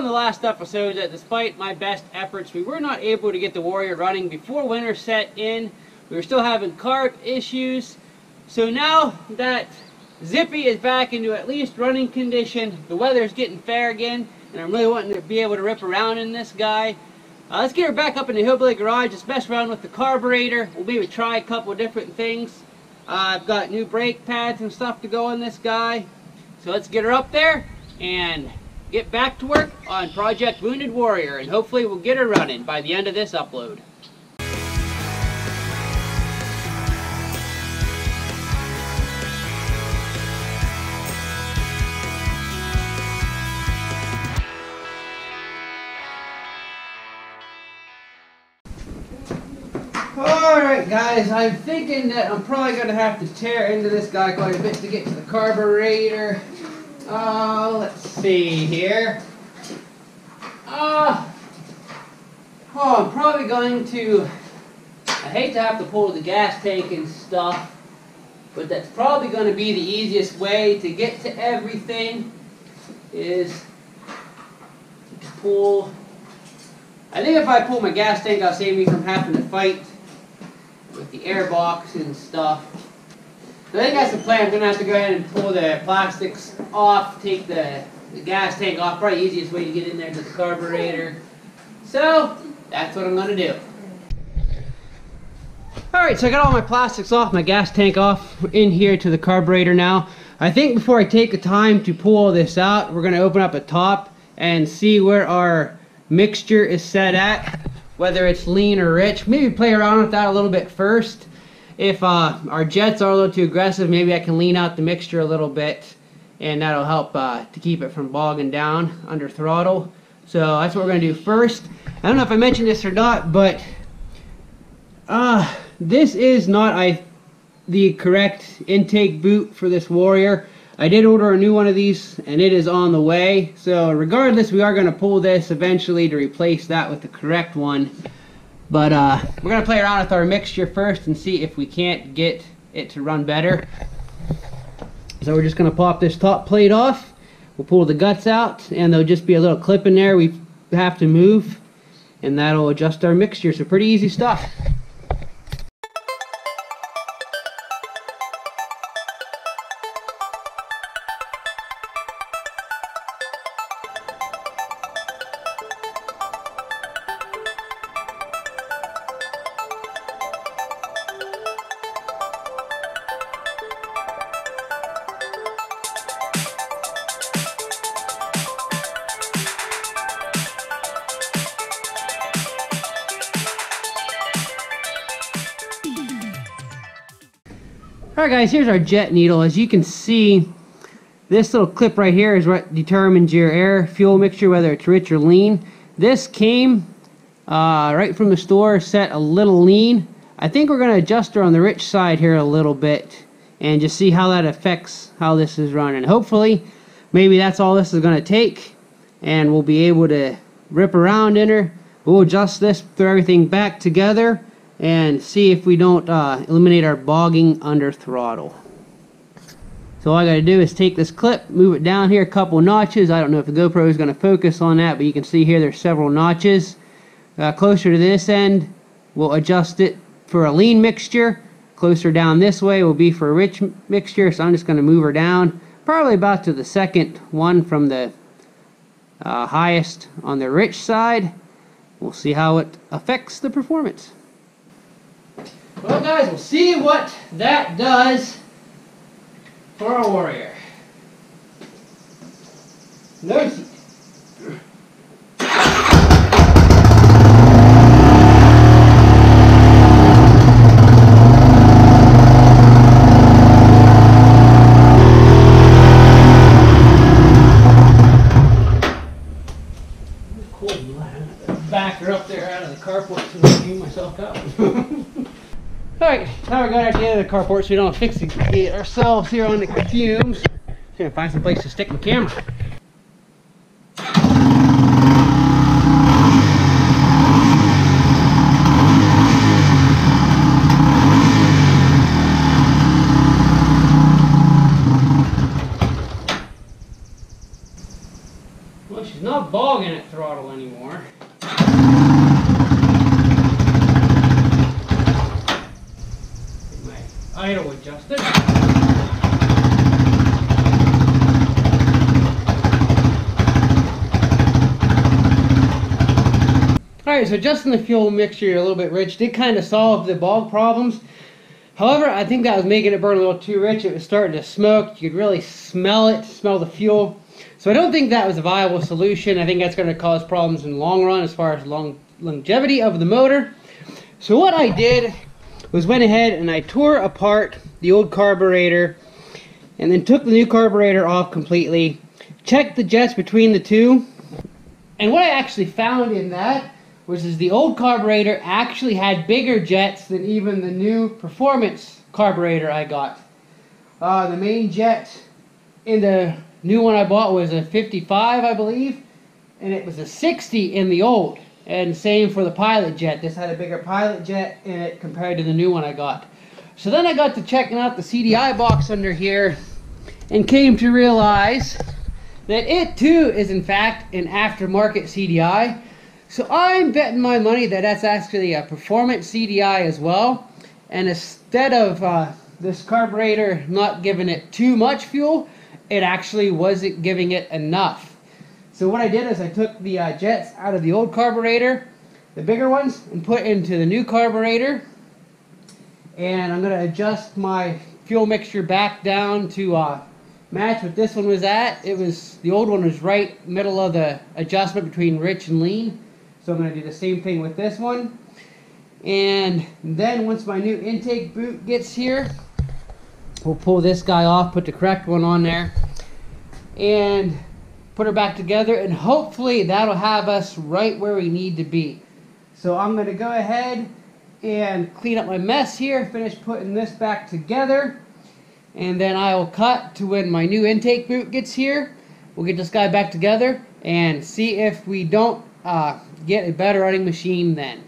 in the last episode that despite my best efforts, we were not able to get the Warrior running before winter set in. We were still having carb issues. So now that Zippy is back into at least running condition, the weather is getting fair again, and I'm really wanting to be able to rip around in this guy. Uh, let's get her back up in the Hillbilly Garage. Let's mess around with the carburetor. We'll maybe try a couple different things. Uh, I've got new brake pads and stuff to go in this guy. So let's get her up there and get back to work on Project Wounded Warrior. And hopefully we'll get her running by the end of this upload. Alright guys, I'm thinking that I'm probably going to have to tear into this guy quite a bit to get to the carburetor. Uh, let's see here. Uh, oh, I'm probably going to, I hate to have to pull the gas tank and stuff, but that's probably going to be the easiest way to get to everything is to pull I think if I pull my gas tank, I'll save me from having to fight with the air box and stuff. So I think that's the plan. I'm going to have to go ahead and pull the plastics off, take the, the gas tank off. Probably the easiest way to get in there to the carburetor. So, that's what I'm going to do. Alright, so I got all my plastics off, my gas tank off, in here to the carburetor now. I think before I take the time to pull all this out, we're going to open up a top and see where our mixture is set at whether it's lean or rich. Maybe play around with that a little bit first. If uh, our jets are a little too aggressive, maybe I can lean out the mixture a little bit and that'll help uh, to keep it from bogging down under throttle. So that's what we're going to do first. I don't know if I mentioned this or not, but uh, this is not I, the correct intake boot for this Warrior. I did order a new one of these and it is on the way. So regardless, we are going to pull this eventually to replace that with the correct one. But uh, we're going to play around with our mixture first and see if we can't get it to run better. So we're just going to pop this top plate off. We'll pull the guts out and there'll just be a little clip in there we have to move. And that'll adjust our mixture. So pretty easy stuff. Alright guys, here's our jet needle. As you can see, this little clip right here is what determines your air fuel mixture, whether it's rich or lean. This came uh, right from the store, set a little lean. I think we're going to adjust her on the rich side here a little bit and just see how that affects how this is running. Hopefully, maybe that's all this is going to take and we'll be able to rip around in her. We'll adjust this, throw everything back together and see if we don't uh, eliminate our bogging under throttle. So all I got to do is take this clip, move it down here a couple notches. I don't know if the GoPro is going to focus on that, but you can see here there's several notches. Uh, closer to this end, we'll adjust it for a lean mixture. Closer down this way will be for a rich mixture, so I'm just going to move her down. Probably about to the second one from the uh, highest on the rich side. We'll see how it affects the performance. Well guys, we'll see what that does for our warrior. No seat. Back her up there out of the carport to view myself out. Alright, now we're going at the end of the carport so we don't asphyxiate ourselves here on the fumes. Gonna find some place to stick my camera. Well, she's she's not bogging at throttle anymore. My idle adjusted. Alright, so adjusting the fuel mixture a little bit rich did kind of solve the bog problems. However, I think that was making it burn a little too rich. It was starting to smoke. You could really smell it, smell the fuel. So I don't think that was a viable solution. I think that's going to cause problems in the long run as far as long longevity of the motor. So what I did was went ahead and I tore apart the old carburetor and then took the new carburetor off completely, checked the jets between the two, and what I actually found in that was is the old carburetor actually had bigger jets than even the new performance carburetor I got. Uh, the main jet in the new one I bought was a 55 I believe and it was a 60 in the old and same for the pilot jet. This had a bigger pilot jet in it compared to the new one I got. So then I got to checking out the CDI box under here and came to realize that it too is in fact an aftermarket CDI so I'm betting my money that that's actually a performance CDI as well and instead of uh, this carburetor not giving it too much fuel it actually wasn't giving it enough. So what I did is I took the uh, jets out of the old carburetor, the bigger ones, and put into the new carburetor. And I'm going to adjust my fuel mixture back down to uh, match what this one was at. It was The old one was right middle of the adjustment between rich and lean. So I'm going to do the same thing with this one. And then once my new intake boot gets here, We'll pull this guy off, put the correct one on there, and put her back together, and hopefully that'll have us right where we need to be. So I'm going to go ahead and clean up my mess here, finish putting this back together, and then I will cut to when my new intake boot gets here. We'll get this guy back together and see if we don't uh, get a better running machine then.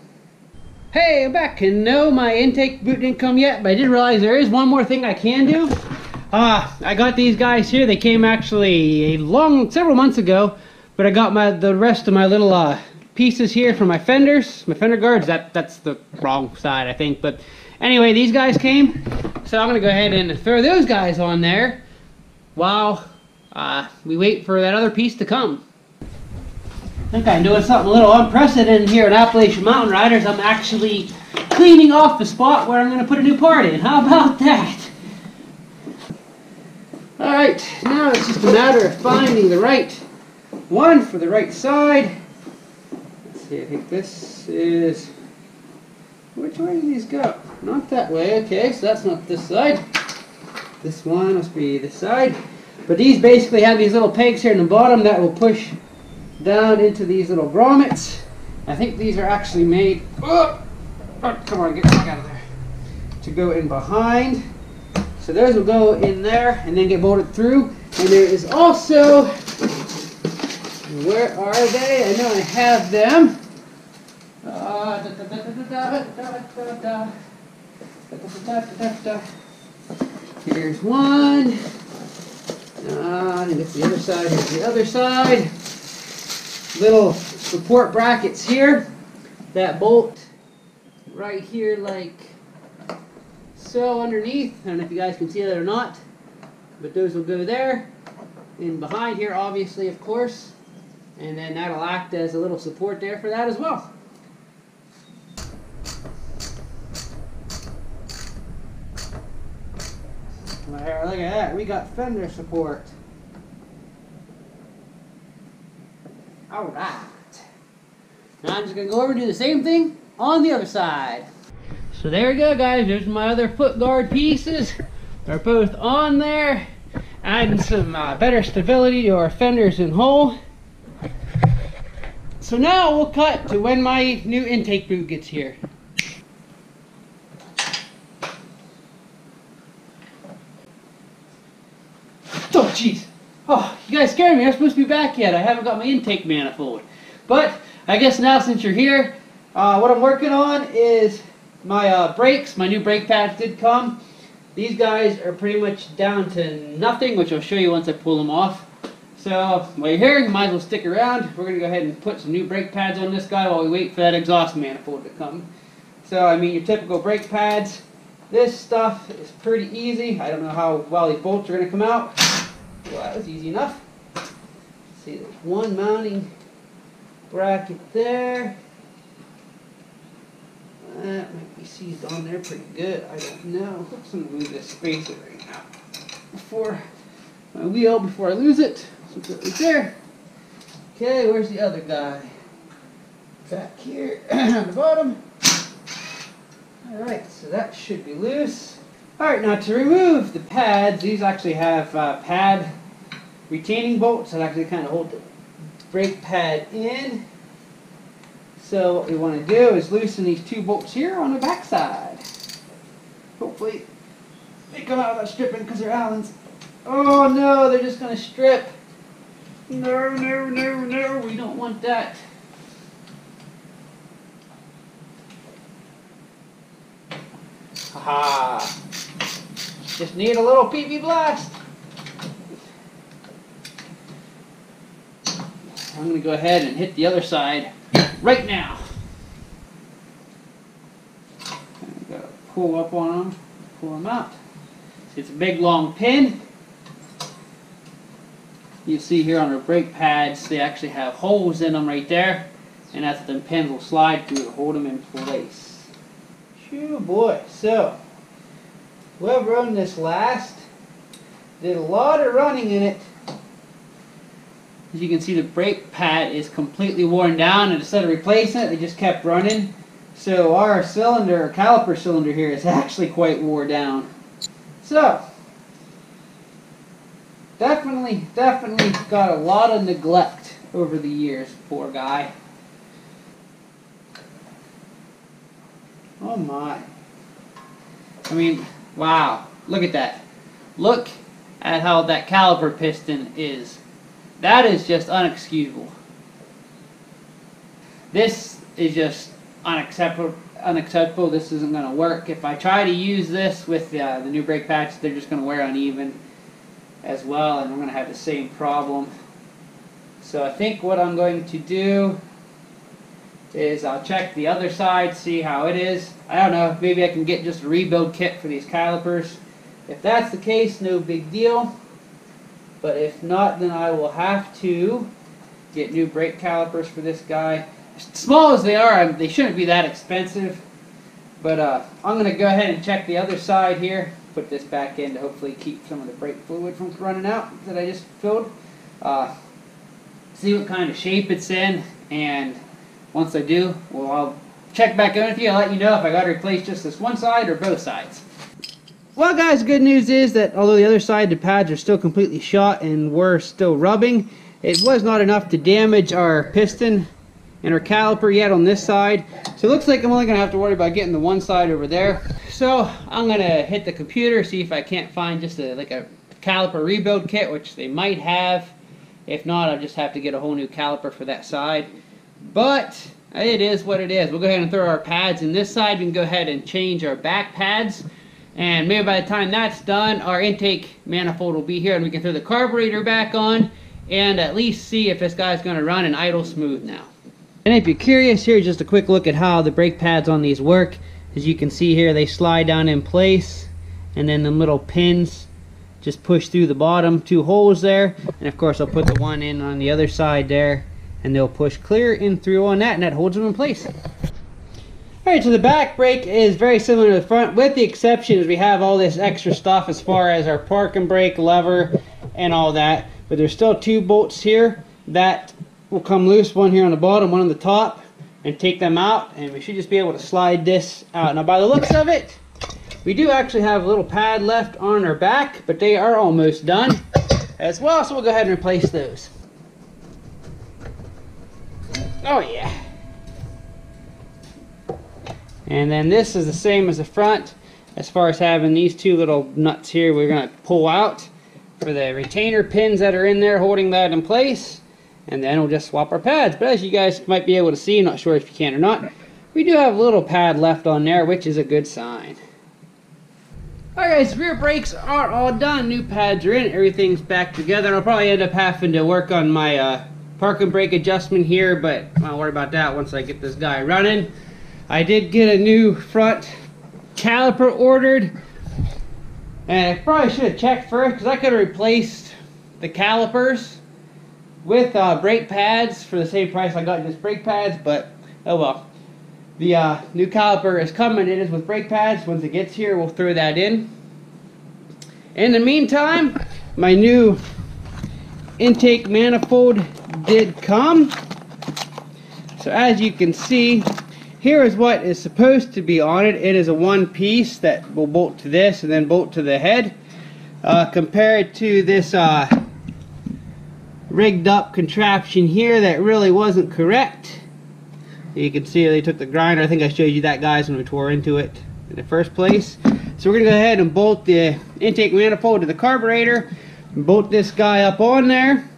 Hey, I'm back. And no, my intake boot didn't come yet, but I did realize there is one more thing I can do. Uh, I got these guys here. They came actually a long, several months ago, but I got my the rest of my little uh, pieces here for my fenders, my fender guards. That That's the wrong side, I think. But anyway, these guys came, so I'm going to go ahead and throw those guys on there while uh, we wait for that other piece to come. I think I'm doing something a little unprecedented here at Appalachian Mountain Riders. I'm actually cleaning off the spot where I'm going to put a new part in. How about that? Alright, now it's just a matter of finding the right one for the right side. Let's see, I think this is... Which way do these go? Not that way, okay, so that's not this side. This one must be this side. But these basically have these little pegs here in the bottom that will push down into these little grommets. I think these are actually made, oh, oh, come on, get back out of there, to go in behind. So those will go in there and then get bolted through. And there is also, where are they? I know I have them. Here's one. Uh, and it's the other side. Here's the other side little support brackets here that bolt right here like so underneath. I don't know if you guys can see that or not, but those will go there. And behind here, obviously, of course. And then that'll act as a little support there for that as well. Look at that. We got fender support. All right. Now I'm just to go over and do the same thing on the other side. So there we go, guys. There's my other foot guard pieces. They're both on there. Adding some uh, better stability to our fenders and hole. So now we'll cut to when my new intake boot gets here. Oh, jeez. Oh, you guys scared me. I'm supposed to be back yet. I haven't got my intake manifold. But I guess now since you're here, uh, what I'm working on is my uh, brakes. My new brake pads did come. These guys are pretty much down to nothing, which I'll show you once I pull them off. So while you're here, you might as well stick around. We're going to go ahead and put some new brake pads on this guy while we wait for that exhaust manifold to come. So I mean your typical brake pads. This stuff is pretty easy. I don't know how well these bolts are going to come out. Well, that was easy enough. See, there's one mounting bracket there. That might be seized on there pretty good. I don't know. I'm to move this spacer right now before my wheel before I lose it. So put it right there. Okay, where's the other guy? Back here on the bottom. Alright, so that should be loose. Alright, now to remove the pads, these actually have uh, pad retaining bolts that actually kind of hold the brake pad in. So what we want to do is loosen these two bolts here on the back side. Hopefully they come out without stripping because they're Allen's. Oh no, they're just going to strip. No, no, no, no, we don't want that. Haha. Just need a little PB blast. I'm going to go ahead and hit the other side right now. Pull up on them, pull them out. It's a big long pin. You see here on the brake pads, they actually have holes in them right there. And that's what the pins will slide through to hold them in place. Shoo boy. So, whoever owned this last did a lot of running in it. As you can see, the brake pad is completely worn down, and instead of replacing it, they just kept running. So our cylinder, our caliper cylinder here, is actually quite wore down. So, Definitely, definitely got a lot of neglect over the years, poor guy. Oh my. I mean, wow. Look at that. Look at how that caliper piston is. That is just unexcusable. This is just unacceptable. Unacceptable. This isn't going to work. If I try to use this with uh, the new brake pads, they're just going to wear uneven as well and I'm going to have the same problem. So I think what I'm going to do is I'll check the other side, see how it is. I don't know, maybe I can get just a rebuild kit for these calipers. If that's the case, no big deal. But if not, then I will have to get new brake calipers for this guy. Small as they are, they shouldn't be that expensive. But uh, I'm going to go ahead and check the other side here put this back in to hopefully keep some of the brake fluid from running out that I just filled. Uh, see what kind of shape it's in, and once I do, well, I'll check back in with you. I'll let you know if I got to replace just this one side or both sides. Well, guys, good news is that although the other side, the pads are still completely shot and we're still rubbing, it was not enough to damage our piston and our caliper yet on this side. So it looks like I'm only going to have to worry about getting the one side over there. So I'm going to hit the computer, see if I can't find just a, like a caliper rebuild kit, which they might have. If not, I'll just have to get a whole new caliper for that side. But it is what it is. We'll go ahead and throw our pads in this side. We can go ahead and change our back pads. And maybe by the time that's done, our intake manifold will be here and we can throw the carburetor back on and at least see if this guy's going to run and idle smooth now. And if you're curious, here's just a quick look at how the brake pads on these work. As you can see here, they slide down in place, and then the little pins just push through the bottom two holes there. And of course, I'll put the one in on the other side there, and they'll push clear in through on that, and that holds them in place. Alright, so the back brake is very similar to the front, with the exception is we have all this extra stuff as far as our parking brake lever and all that. But there's still two bolts here that will come loose, one here on the bottom, one on the top, and take them out, and we should just be able to slide this out. Now, by the looks of it, we do actually have a little pad left on our back, but they are almost done as well, so we'll go ahead and replace those. Oh, yeah. And then this is the same as the front, as far as having these two little nuts here we're going to pull out for the retainer pins that are in there holding that in place and then we'll just swap our pads. But as you guys might be able to see, not sure if you can or not, we do have a little pad left on there, which is a good sign. Alright guys, rear brakes are all done. New pads are in. Everything's back together. I'll probably end up having to work on my uh, parking brake adjustment here, but I'll worry about that once I get this guy running. I did get a new front caliper ordered. And I probably should have checked first because I could have replaced the calipers with uh, brake pads for the same price I got just brake pads, but oh well. The uh, new caliper is coming. It is with brake pads. Once it gets here, we'll throw that in. In the meantime, my new intake manifold did come. So as you can see, here is what is supposed to be on it. It is a one piece that will bolt to this and then bolt to the head. Uh, compared to this uh, rigged up contraption here that really wasn't correct. You can see they took the grinder. I think I showed you that guys when we tore into it in the first place. So we're going to go ahead and bolt the intake manifold to the carburetor. Bolt this guy up on there.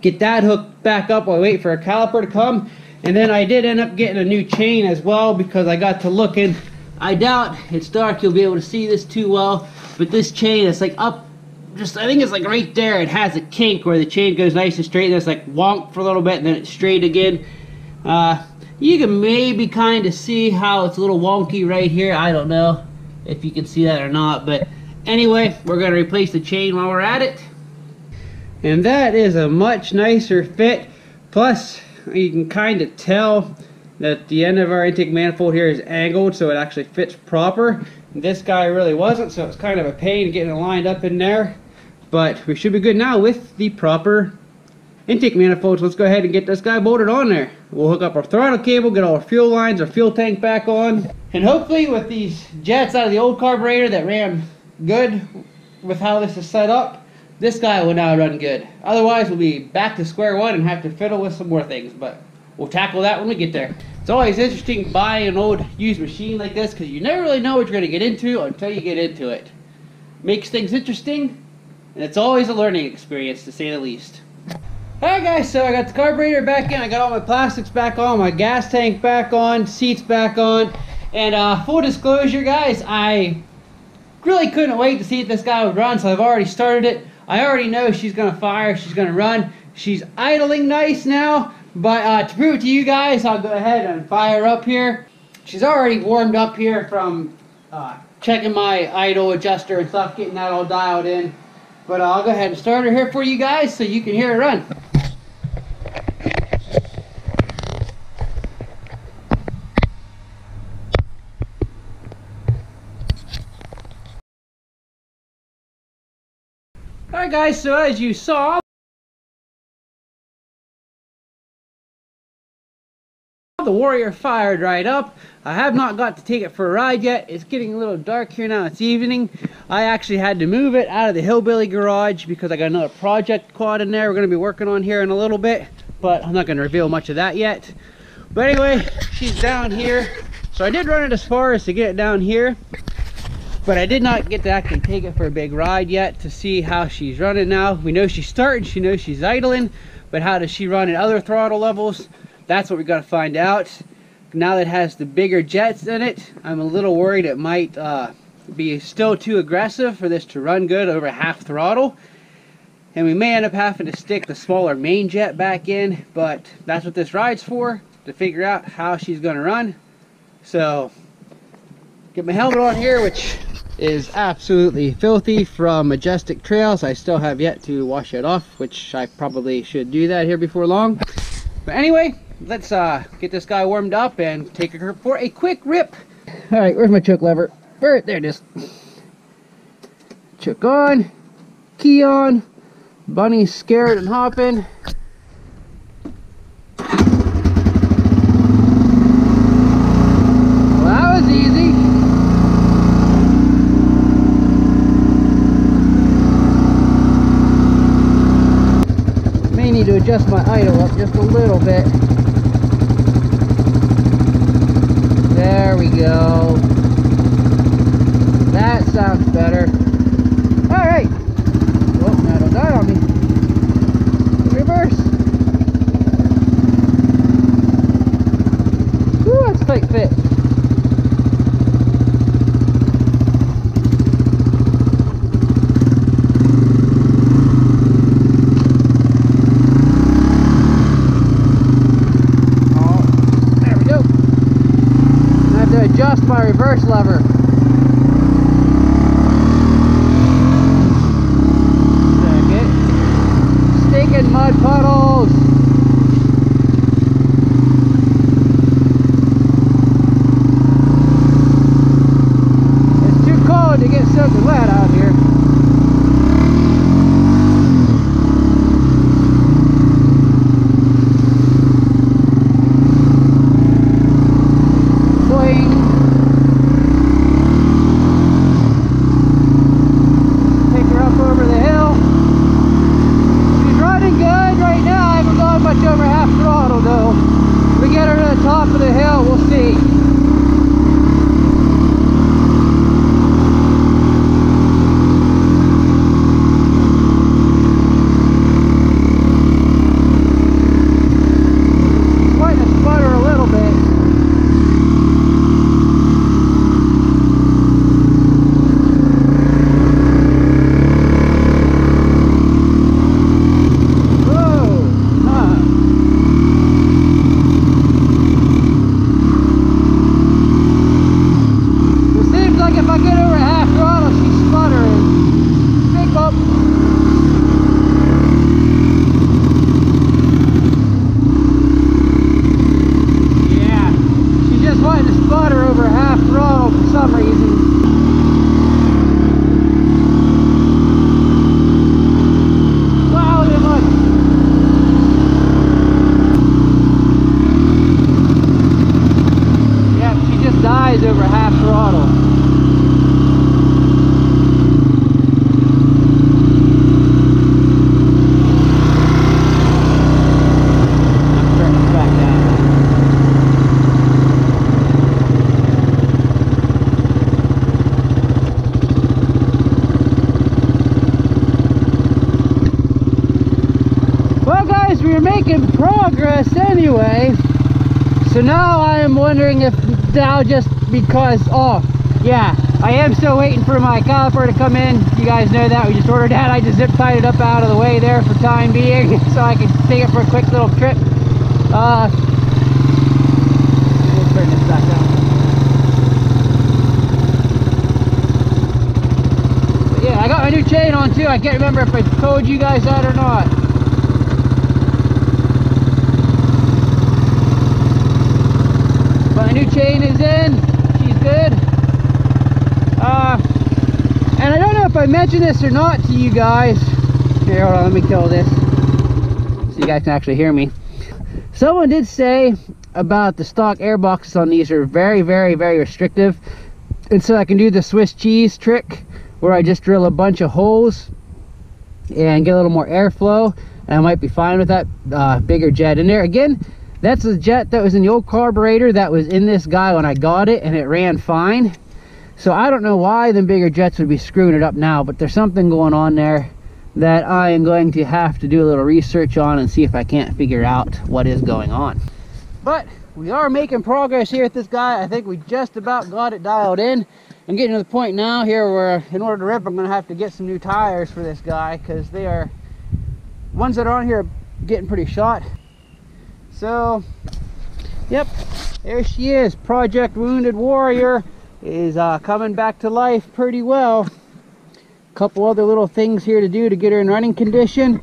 Get that hooked back up while I wait for a caliper to come. And then I did end up getting a new chain as well because I got to looking. I doubt it's dark you'll be able to see this too well. But this chain is like up just I think it's like right there it has a kink where the chain goes nice and straight and it's like wonk for a little bit and then it's straight again uh, you can maybe kind of see how it's a little wonky right here. I don't know if you can see that or not. But anyway, we're going to replace the chain while we're at it. And that is a much nicer fit. Plus, you can kind of tell that the end of our intake manifold here is angled so it actually fits proper. This guy really wasn't, so it's kind of a pain getting it lined up in there. But we should be good now with the proper intake manifolds. Let's go ahead and get this guy bolted on there. We'll hook up our throttle cable, get all our fuel lines, our fuel tank back on. And hopefully with these jets out of the old carburetor that ran good with how this is set up, this guy will now run good. Otherwise, we'll be back to square one and have to fiddle with some more things. But we'll tackle that when we get there. It's always interesting buying an old used machine like this because you never really know what you're going to get into until you get into it. Makes things interesting, and it's always a learning experience to say the least. Alright guys, so I got the carburetor back in, I got all my plastics back on, my gas tank back on, seats back on, and uh, full disclosure guys, I really couldn't wait to see if this guy would run, so I've already started it. I already know she's going to fire, she's going to run. She's idling nice now, but uh, to prove it to you guys, I'll go ahead and fire up here. She's already warmed up here from uh, checking my idle adjuster and stuff, getting that all dialed in. But uh, I'll go ahead and start her here for you guys so you can hear her run. Alright guys, so as you saw, the Warrior fired right up. I have not got to take it for a ride yet. It's getting a little dark here now. It's evening. I actually had to move it out of the Hillbilly garage because I got another project quad in there we're going to be working on here in a little bit. But I'm not going to reveal much of that yet. But anyway, she's down here. So I did run it as far as to get it down here. But I did not get to actually take it for a big ride yet to see how she's running now. We know she's starting, she knows she's idling. But how does she run at other throttle levels? That's what we got to find out. Now that it has the bigger jets in it, I'm a little worried it might uh, be still too aggressive for this to run good over half throttle. And we may end up having to stick the smaller main jet back in, but that's what this ride's for, to figure out how she's going to run. So, get my helmet on here, which is absolutely filthy from Majestic Trails. I still have yet to wash it off, which I probably should do that here before long. But anyway, let's uh, get this guy warmed up and take her for a quick rip. All right, where's my choke lever? Where? There it is. Choke on, key on, bunny's scared and hopping. So now I am wondering if now just because, oh, yeah, I am still waiting for my caliper to come in. You guys know that, we just ordered that. I just zip tied it up out of the way there for time being so I can take it for a quick little trip. Uh, yeah, I got my new chain on too. I can't remember if I told you guys that or not. My new chain is in. She's good. Uh, and I don't know if I mentioned this or not to you guys. Here, hold on, let me kill this. So you guys can actually hear me. Someone did say about the stock air boxes on these are very, very, very restrictive. And so I can do the Swiss cheese trick where I just drill a bunch of holes and get a little more airflow. And I might be fine with that uh, bigger jet in there. Again, that's the jet that was in the old carburetor that was in this guy when I got it and it ran fine. So I don't know why the bigger jets would be screwing it up now, but there's something going on there that I am going to have to do a little research on and see if I can't figure out what is going on. But we are making progress here with this guy. I think we just about got it dialed in. I'm getting to the point now here where in order to rip, I'm gonna have to get some new tires for this guy because they are, ones that are on here are getting pretty shot. So, yep, there she is. Project Wounded Warrior is uh, coming back to life pretty well. A couple other little things here to do to get her in running condition.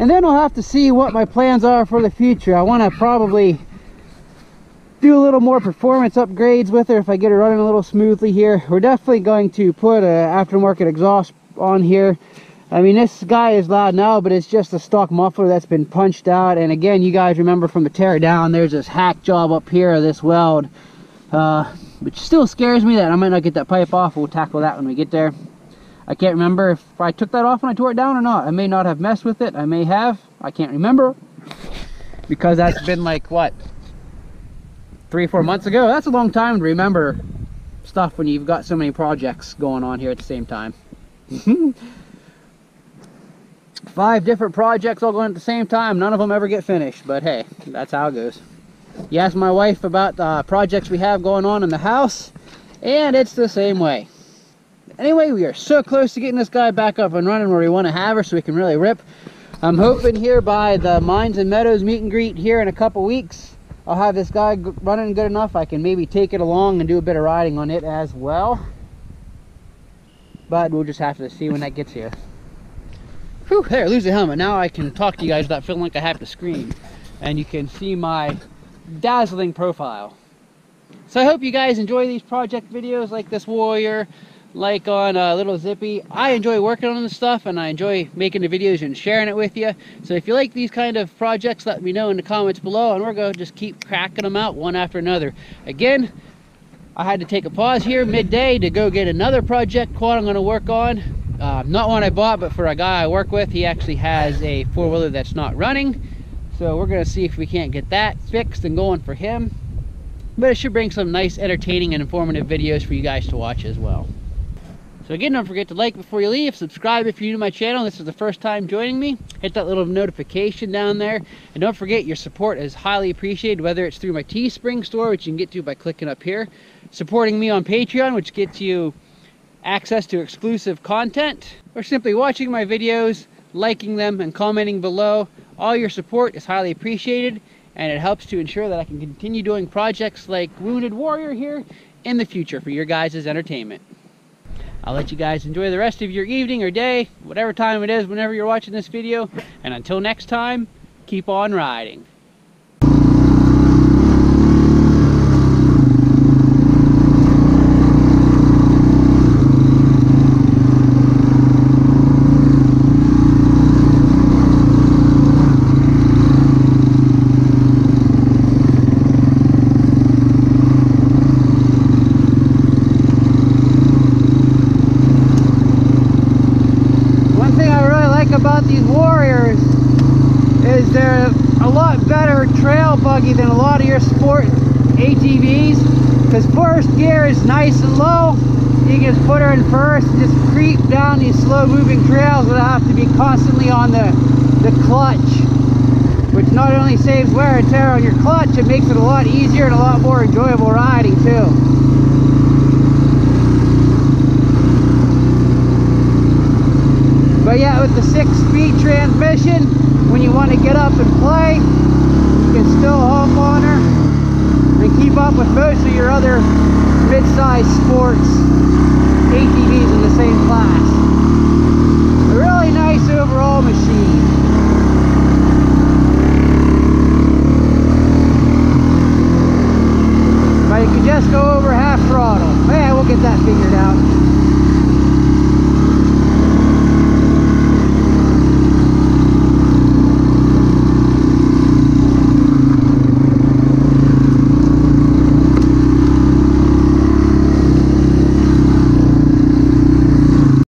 And then I'll have to see what my plans are for the future. I want to probably do a little more performance upgrades with her if I get her running a little smoothly here. We're definitely going to put an aftermarket exhaust on here. I mean, this guy is loud now, but it's just a stock muffler that's been punched out. And again, you guys remember from the tear down, there's this hack job up here of this weld, uh, which still scares me that I might not get that pipe off. We'll tackle that when we get there. I can't remember if I took that off when I tore it down or not. I may not have messed with it. I may have. I can't remember. Because that's been like, what, three, four months ago? That's a long time to remember stuff when you've got so many projects going on here at the same time. Five different projects all going at the same time. None of them ever get finished. But hey, that's how it goes. You ask my wife about the projects we have going on in the house, and it's the same way. Anyway, we are so close to getting this guy back up and running where we want to have her so we can really rip. I'm hoping here by the Mines and Meadows meet and greet here in a couple weeks, I'll have this guy running good enough I can maybe take it along and do a bit of riding on it as well. But we'll just have to see when that gets here. Whew, there, lose the helmet. Now I can talk to you guys without feeling like I have to scream. And you can see my dazzling profile. So I hope you guys enjoy these project videos like this Warrior, like on uh, Little Zippy. I enjoy working on this stuff and I enjoy making the videos and sharing it with you. So if you like these kind of projects, let me know in the comments below and we're going to just keep cracking them out one after another. Again, I had to take a pause here midday to go get another project quad I'm going to work on. Uh, not one I bought, but for a guy I work with. He actually has a four-wheeler that's not running. So we're going to see if we can't get that fixed and going for him. But it should bring some nice, entertaining, and informative videos for you guys to watch as well. So again, don't forget to like before you leave, subscribe if you're new to my channel, this is the first time joining me, hit that little notification down there, and don't forget your support is highly appreciated, whether it's through my Teespring store, which you can get to by clicking up here, supporting me on Patreon, which gets you access to exclusive content, or simply watching my videos, liking them, and commenting below. All your support is highly appreciated, and it helps to ensure that I can continue doing projects like Wounded Warrior here in the future for your guys' entertainment. I'll let you guys enjoy the rest of your evening or day, whatever time it is, whenever you're watching this video. And until next time, keep on riding. about these Warriors is they're a lot better trail buggy than a lot of your sport ATVs because first gear is nice and low. You can just put her in first and just creep down these slow moving trails without have to be constantly on the the clutch which not only saves wear and tear on your clutch it makes it a lot easier and a lot more enjoyable riding too. But yeah, with the six-speed transmission, when you want to get up and play, you can still hop on her and keep up with most of your other mid-size sports ATVs in the same class. A really nice overall machine. But you can just go over half throttle. Man, we'll get that figured out.